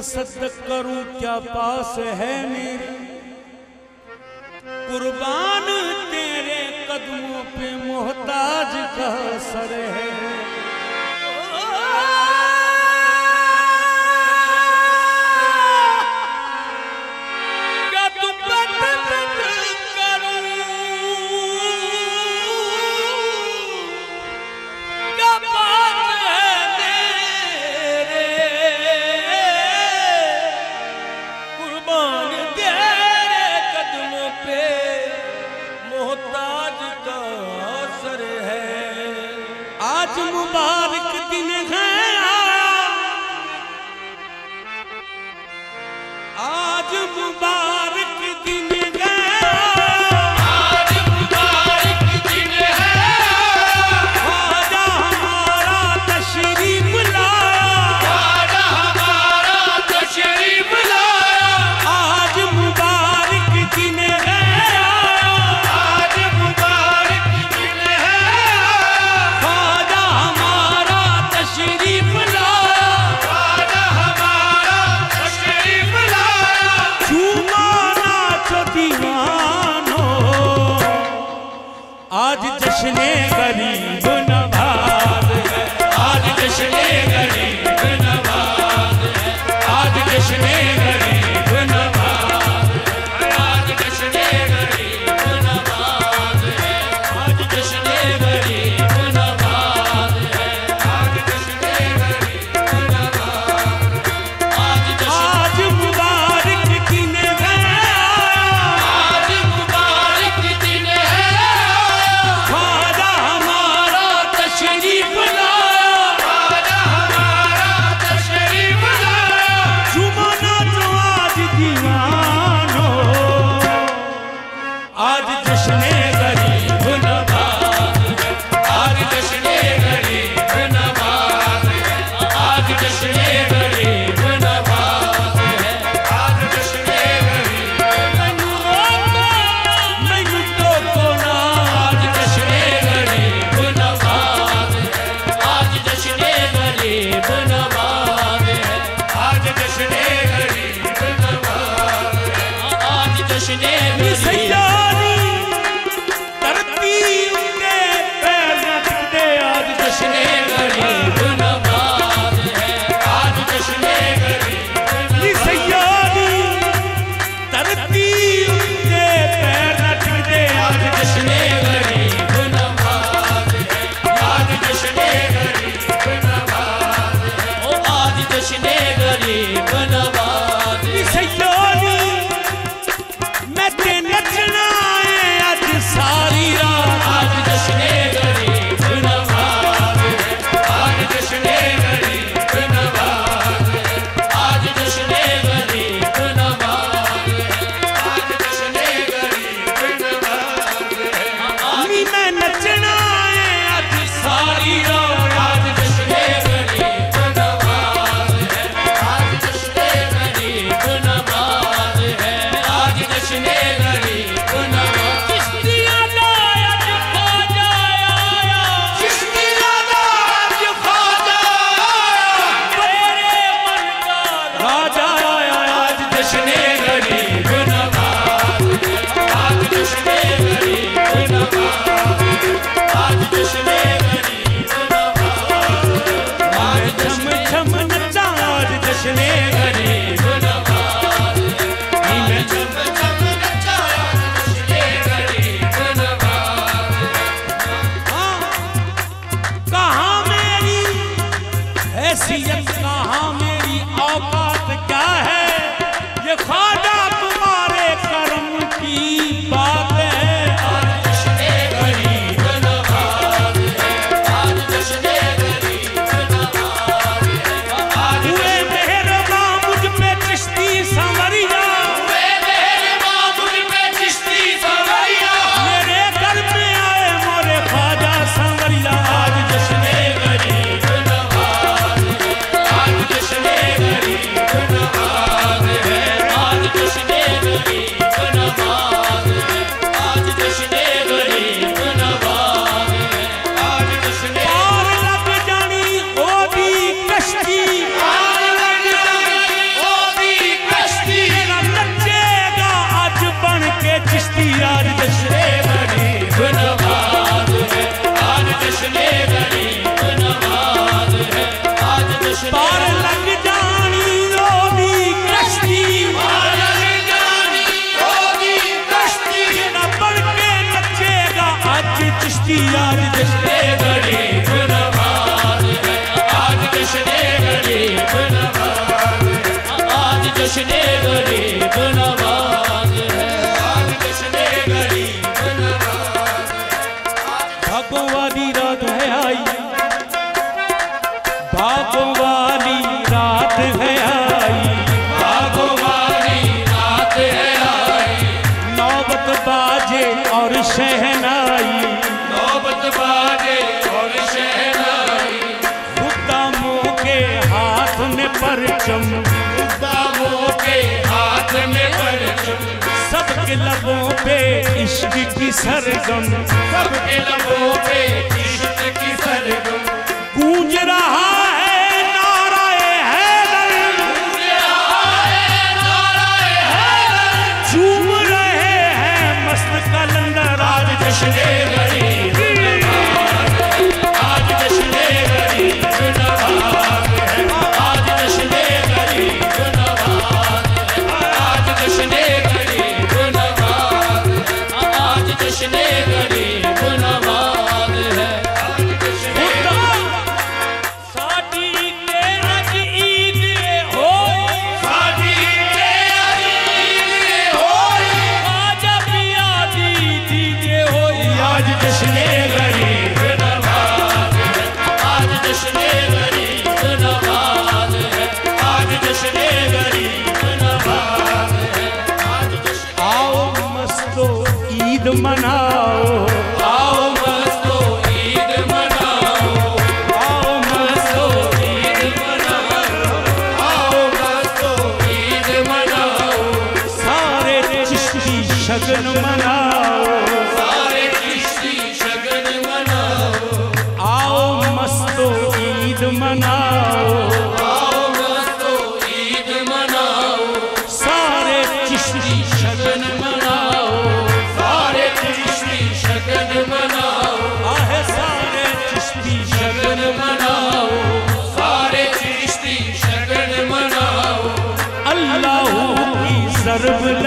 تصدق کروں کیا پاس ہے میرے؟ قربان تیرے قدموں پہ محتاج کا سر ہے۔ 进步吧。چشتی آج جشن گڑی رات ہے آئی۔ بھاگوں رات ہے آئی۔ اور شہنائی۔ لبوں پہ عشق کی سرگم۔ سب کے لبوں پہ سرگم۔ گونج رہا ہے نعرہ حیدر۔ گونج رہا ہے نعرہ رہے ہیں مست کلندر آج جشن۔ شگن مناؤ سارے کشتی شگن مناؤ آؤ مستو عید مناؤ آؤ مستو عید مناؤ سارے کشتی شگن مناؤ سارے کشتی شگن مناؤ آہ سارے کشتی شگن مناؤ سارے کشتی شگن مناؤ اللہ ضرب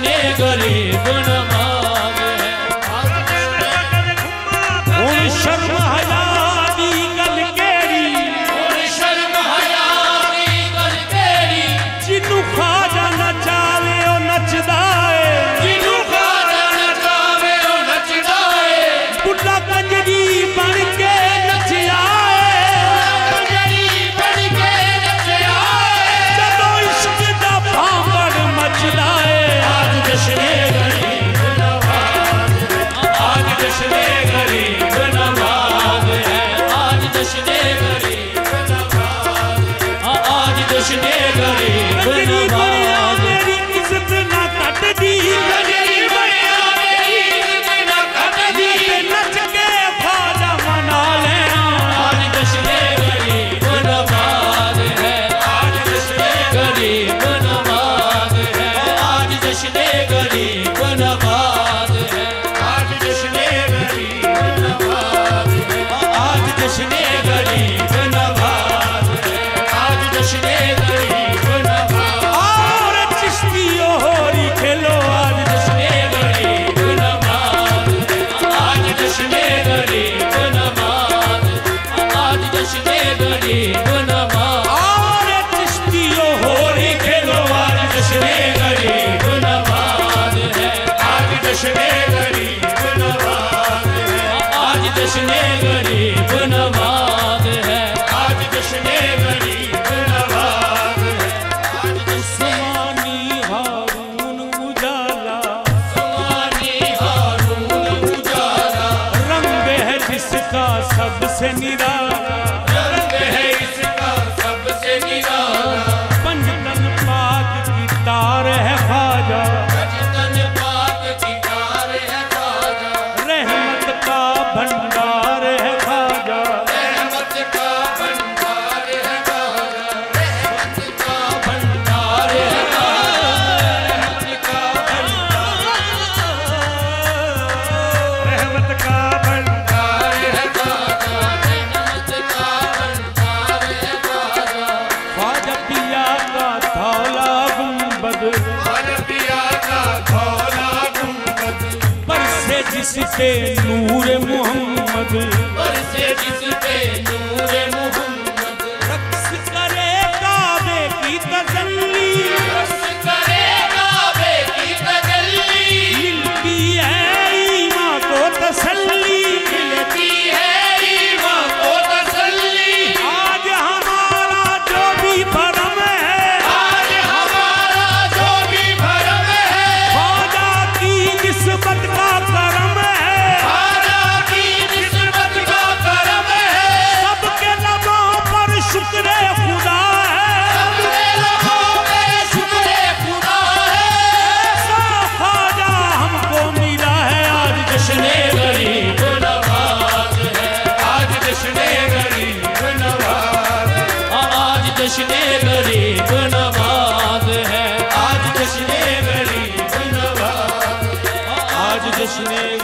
ને ગરીબ și negării până جس سے نور محمد برسے جس Krishna